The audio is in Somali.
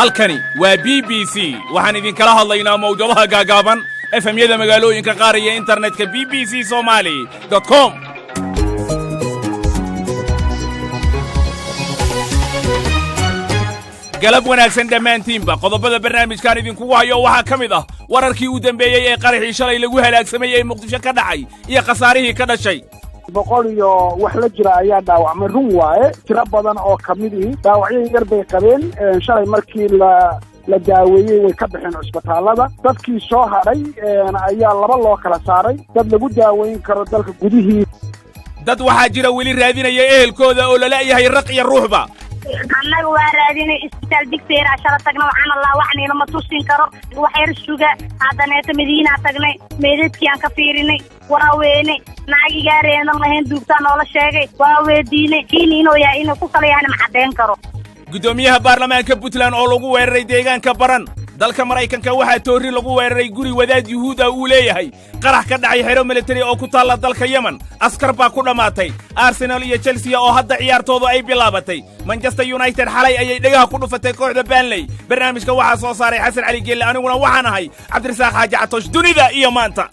halkani waa b b c. Waxaan idinkala hadlaynaa mawjadaha gaagaaban efemyada magaalooyinka qaar iyo internetka b b c somaali com. Galab wanaagsan dhammaantiinba qodobada barnaamijkan idinkugu hayo waxaa ka mid ah wararkii u dembeeyey ee qaraxii shalay lagu halaagsamay ee muqdisho ka dhacay iyo khasaarihii ka dhashay boqol iyo wax la jira ayaa dhaawacmay. Run waaye tiro badan oo kamidii dhaawacyo yar bay qabeen shalay markii la la daaweeyey way ka baxeen cusbitaallada dadkii soo hadhay ayaa laba loo kala saaray. Dad lagu daaweyn karo dalka gudihii. Dad waxaa jira weli raadinaya ehelkooda oo la leeyahay raq iyo ruuxba. Annaga waa raadinay isbitaal digseera shala tagna waxaan allaa waxniina ma tusin karo. Waxyar suga haddaneeta madiinaa tagnay meedadkii aan ka fiirinay waa weene nacagigaa reenan lahayn duugtaa noola sheegay. Waa weediinay kiiniinoo yahay inuu ku kala yahana ma karo. Guddoomiyaha baarlamaanka puntland oo lagu weeraray deegaanka baran dalka maraykanka waxaa toorri lagu weeraray guri wadaad yuhuud ah uu leeyahay. Qarax ka dhacay xero militari oo ku taalla dalka yemen. Askar baa ku dhammaatay arsenal iyo chelsea oo hadda ciyaartoodu ay bilaabatay. Manchester united xalay ayay dhegaha ku dhufatay kooxda banley barnaamijka waxaa soo saaray xasan cali geelle aniguna waxaan ahay cabdirasaaq xaaji catosh dunida iyo maanta